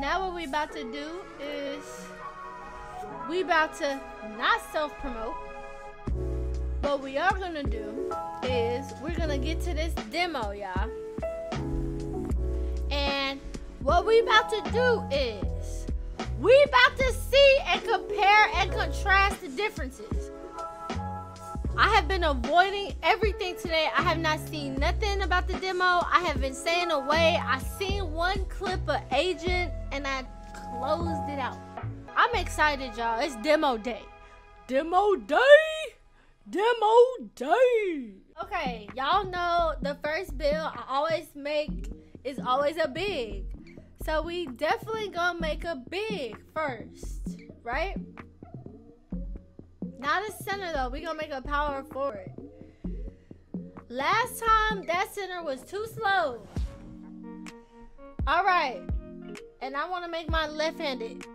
now what we about to do is we about to not self-promote. What we are gonna do is we're gonna get to this demo, y'all. And what we about to do is we about to see and compare and contrast the differences. I have been avoiding everything today. I have not seen nothing about the demo. I have been staying away. I seen one clip of Agent and I closed it out. I'm excited, y'all. It's demo day. Demo day. Demo day. Okay, y'all know the first build I always make is always a big. So we definitely gonna make a big first, right? Not a center though. We gonna make a power forward. Last time that center was too slow. All right, and I want to make mine left-handed.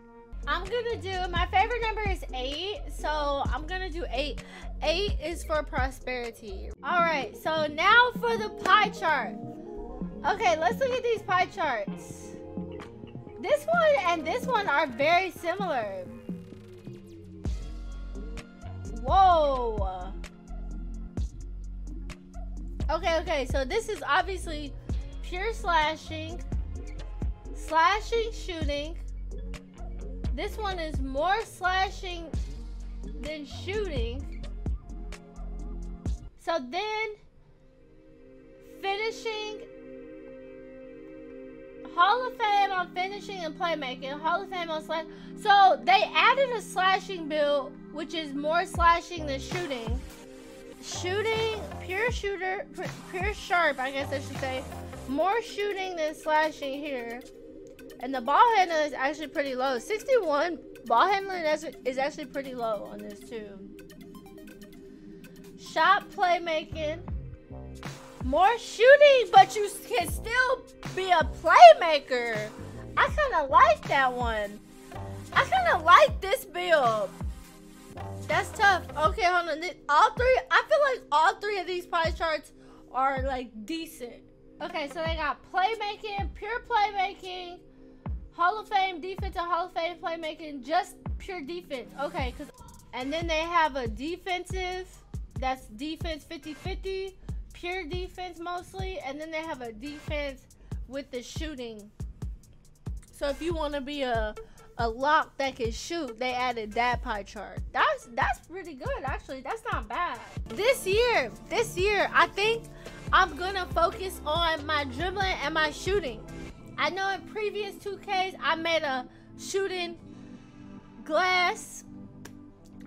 I'm gonna do my favorite number is eight, so I'm gonna do eight. Eight is for prosperity. All right, so now for the pie chart. Okay, let's look at these pie charts. This one and this one are very similar. Whoa. Okay, okay, so this is obviously pure slashing, slashing, shooting. This one is more slashing than shooting. So then finishing Hall of Fame on finishing and playmaking. Hall of Fame on slash. So they added a slashing build, which is more slashing than shooting. Shooting, pure shooter, pure sharp, I guess I should say. More shooting than slashing here. And the ball handling is actually pretty low. 61 ball handling is actually pretty low on this too. Shot playmaking. More shooting, but you can still be a playmaker. I kind of like that one. I kind of like this build. That's tough. Okay, hold on. All three, I feel like all three of these pie charts are like decent. Okay, so they got playmaking, pure playmaking, Hall of Fame defense and Hall of Fame playmaking, just pure defense. Okay, cause and then they have a defensive, that's defense 50-50, pure defense mostly, and then they have a defense with the shooting. So if you want to be a a lock that can shoot, they added that pie chart. That's that's pretty good actually. That's not bad. This year, this year, I think I'm gonna focus on my dribbling and my shooting. I know in previous 2Ks I made a shooting glass,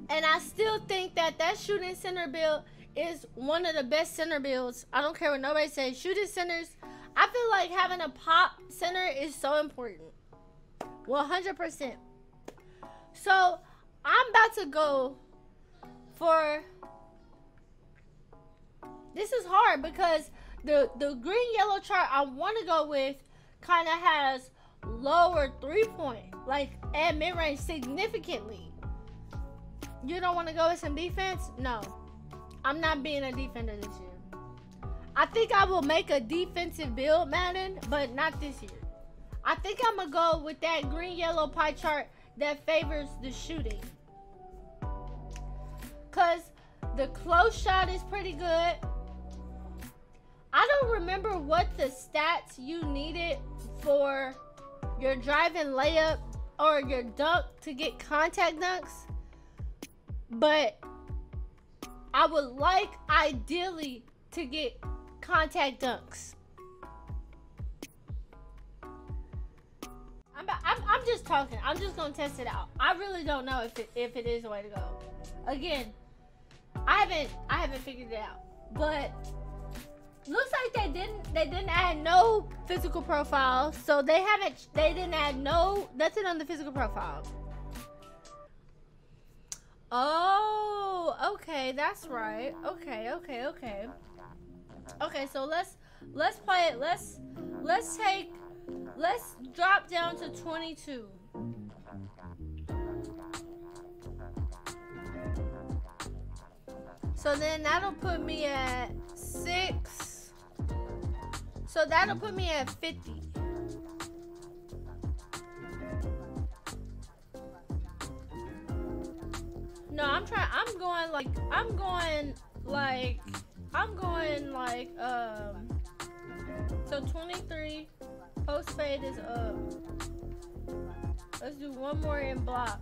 and I still think that that shooting center build is one of the best center builds. I don't care what nobody says. Shooting centers, I feel like having a pop center is so important. 100%. So, I'm about to go for this is hard because the the green yellow chart I want to go with kind of has lower three point like at mid range significantly. You don't want to go with some defense? No. I'm not being a defender this year. I think I will make a defensive build, Madden, but not this year. I think I'm going to go with that green-yellow pie chart that favors the shooting. Because the close shot is pretty good. I don't remember what the stats you needed for your driving layup or your dunk to get contact dunks. But I would like, ideally, to get contact dunks. I'm, I'm, I'm just talking. I'm just to test it out. I really don't know if it, if it is the way to go. Again, I haven't I haven't figured it out. But looks like they didn't they didn't add no physical profile. So they haven't they didn't add no nothing on the physical profile. Oh, okay, that's right. Okay, okay, okay. Okay, so let's let's play it. Let's let's take let's drop down to 22. So then that'll put me at 6. So that'll mm-hmm. put me at 50. No, I'm trying, I'm going like, I'm going like, I'm going like, um, so 23 post fade is up. Let's do one more in block.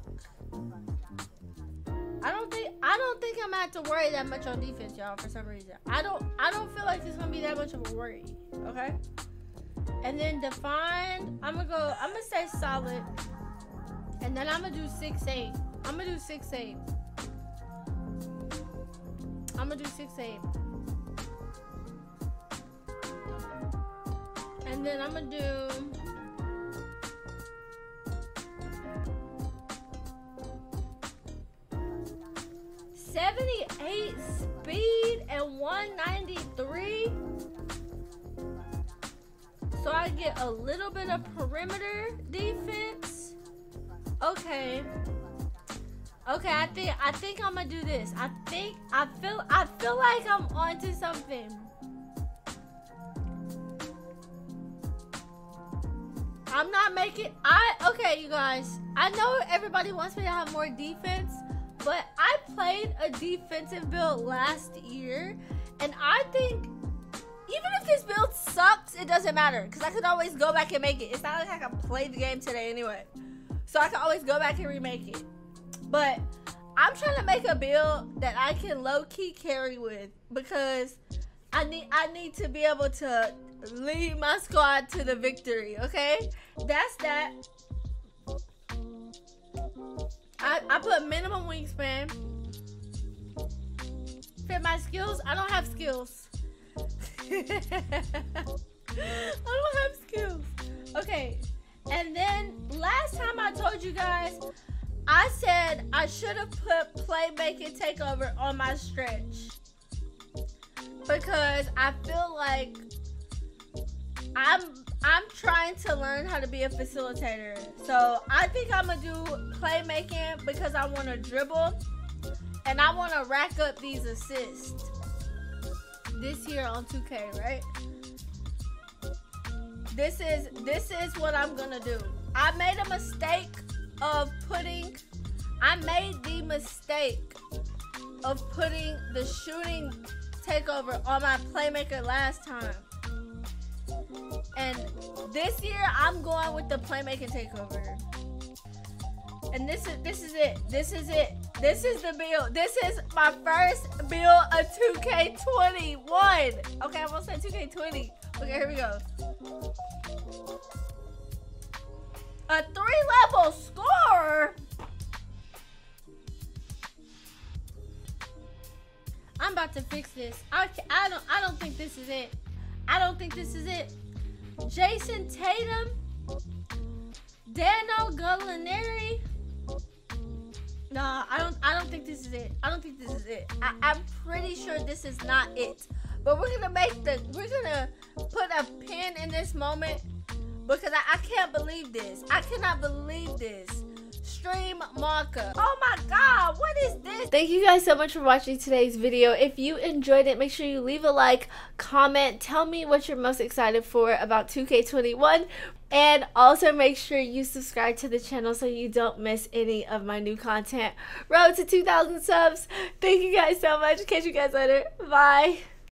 I don't think I don't think I'm gonna have to worry that much on defense, y'all, for some reason. I don't I don't feel like it's gonna be that much of a worry. Okay? And then defined, I'm gonna go, I'm gonna say solid. And then I'm gonna do six eight. I'm gonna do six eight. I'm gonna do six eight. And then I'm gonna do 78 speed and 193. So I get a little bit of perimeter defense. Okay. Okay, I think I think I'm gonna do this. I think I feel I feel like I'm onto something. I'm not making I okay you guys. I know everybody wants me to have more defense, but I played a defensive build last year, and I think even if this build sucks, it doesn't matter because I could always go back and make it. It's not like I can play the game today anyway, so I can always go back and remake it. But I'm trying to make a build that I can low key carry with because I need I need to be able to lead my squad to the victory. Okay, that's that. I, I put minimum wingspan. Fit my skills? I don't have skills. I don't have skills. Okay. And then last time I told you guys, I said I should have put playmaking takeover on my stretch. Because I feel like I'm I'm trying to learn how to be a facilitator. So I think I'm gonna do playmaking because I want to dribble and I want to rack up these assists. This here on 2K, right? This is this is what I'm gonna do. I made a mistake of putting. I made the mistake of putting the shooting takeover on my playmaker last time. And this year, I'm going with the playmaking takeover. And this is this is it. This is it. This is the build. This is my first build of 2K21. Okay, I'm gonna say 2K20. Okay, here we go. A three level score. I'm about to fix this. I, I don't I don't think this is it. I don't think this is it. Jayson Tatum, Danilo Gallinari. Nah, I don't. I don't think this is it. I don't think this is it. I, I'm pretty sure this is not it. But we're gonna make the. We're gonna put a pin in this moment because I, I can't believe this. I cannot believe this stream marker. Oh my god, what is this? Thank you guys so much for watching today's video. If you enjoyed it, make sure you leave a like, comment, tell me what you're most excited for about 2K21. And also make sure you subscribe to the channel so you don't miss any of my new content. Road to 2,000 subs. Thank you guys so much. Catch you guys later. Bye.